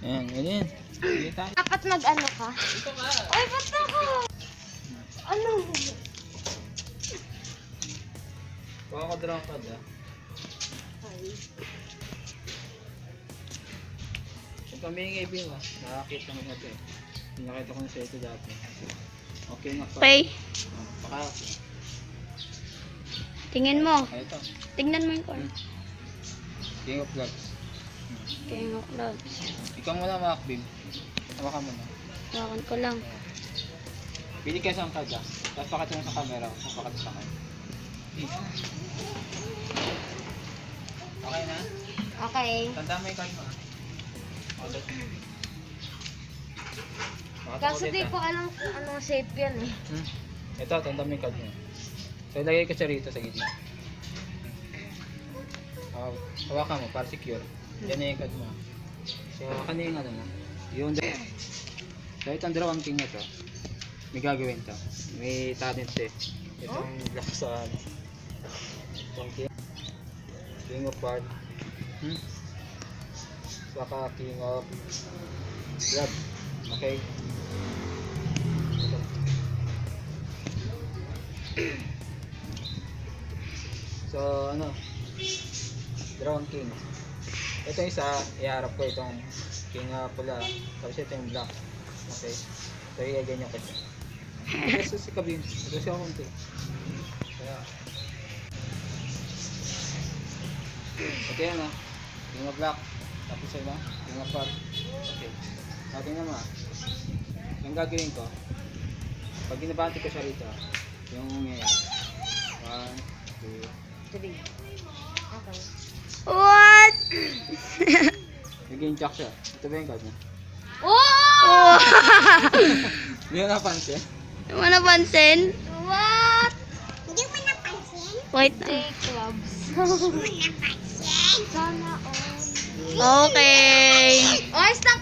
Ayan, ganyan. Sige tayo. Dapat nag-ano ka? Ito ka. Ay, ba't ako? Ano? Baka ko draw ka da. Ay. Kung kami yung kaibigan mo, nakakita mo na ito eh. Pinakita ko na sa ito dati. Okay na pa. Oh, Baka, Tingin mo. ito. Tingnan mo yung card. King of Vlogs. King of Clubs. Ikaw muna mga Bim. Hawakan mo na. Hawakan ko lang. Pili ka sa kada. Tapos pakita mo sa camera. Tapos pakita sa akin. Okay na? Okay. Tanda mo yung card mo. Order Kaso di ko alam kung anong shape yan eh. Hmm. Ito, tanda mo yung card mo. So, ilagay ko siya rito sa gitna. Uh, hawakan mo para secure. Na card mo. So, ano yung ano mo? Yung So, itong dalawang king ito. May gagawin to. May talent eh. Itong black sa ano. Itong king. King of card. Hmm? Saka king of club. Okay? Ito. So, ano, dalawang king ito yung isa iharap ko itong kinga ah, pula. Tapos ito yung black. Okay. So i-ganyan ko ito gusto si kabin gusto ako kunti kaya. Okay ano? Kinga black. Tapos ito kinga pot okay. Natin naman ah. ang gagawin ko pag ginabati ko siya rito yung nangyayari 1 2 3 Naging jack siya. Ito ba yung card niya? Oh! Hindi mo napansin? Hindi mo napansin? What? Hindi mo napansin? Wait. Day clubs. Sana all. Okay. Oy, stop na!